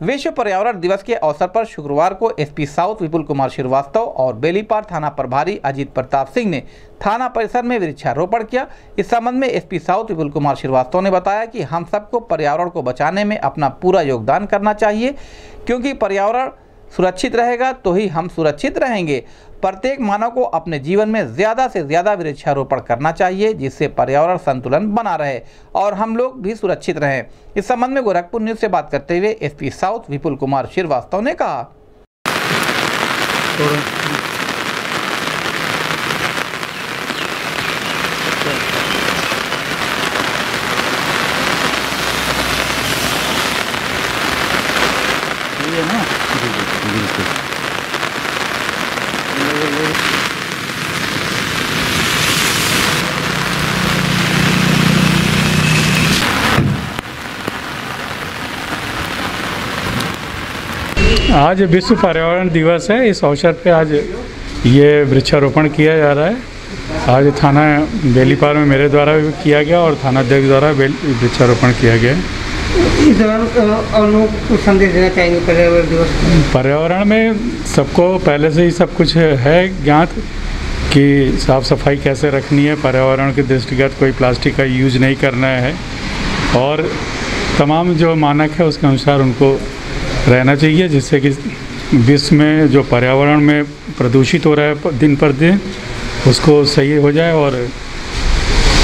विश्व पर्यावरण दिवस के अवसर पर शुक्रवार को एसपी साउथ विपुल कुमार श्रीवास्तव और बेलीपार थाना प्रभारी अजीत प्रताप सिंह ने थाना परिसर में वृक्षारोपण किया। इस संबंध में एसपी साउथ विपुल कुमार श्रीवास्तव ने बताया कि हम सबको पर्यावरण को बचाने में अपना पूरा योगदान करना चाहिए, क्योंकि पर्यावरण सुरक्षित रहेगा तो ही हम सुरक्षित रहेंगे। प्रत्येक मानव को अपने जीवन में ज़्यादा से ज़्यादा वृक्षारोपण करना चाहिए, जिससे पर्यावरण संतुलन बना रहे और हम लोग भी सुरक्षित रहें। इस संबंध में गोरखपुर न्यूज़ से बात करते हुए एसपी साउथ विपुल कुमार श्रीवास्तव ने कहा। ये ना बिल्कुल आज विश्व पर्यावरण दिवस है। इस अवसर पे आज ये वृक्षारोपण किया जा रहा है। आज थाना बेलीपार में मेरे द्वारा भी किया गया और थाना अध्यक्ष द्वारा वृक्षारोपण किया गया संदेश देना पर्यावरण पर्यावरण में सबको पहले से ही सब कुछ है ज्ञात कि साफ़ सफ़ाई कैसे रखनी है, पर्यावरण के दृष्टिगत कोई प्लास्टिक का यूज़ नहीं करना है। और तमाम जो मानक है उसके अनुसार उनको रहना चाहिए, जिससे कि विश्व में जो पर्यावरण में प्रदूषित हो रहा है दिन पर दिन, उसको सही हो जाए और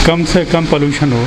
कम से कम पोल्यूशन हो।